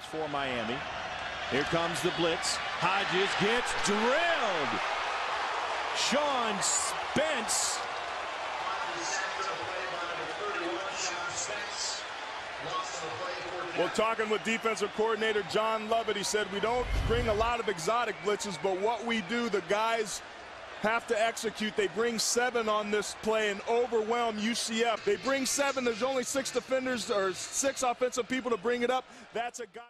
For Miami. Here comes the blitz. Hodges gets drilled. Sean Spence. Well, talking with defensive coordinator John Lovett, he said we don't bring a lot of exotic blitzes, but what we do, the guys have to execute. They bring seven on this play and overwhelm UCF. They bring seven. There's only six defenders or six offensive people to bring it up. That's a guy.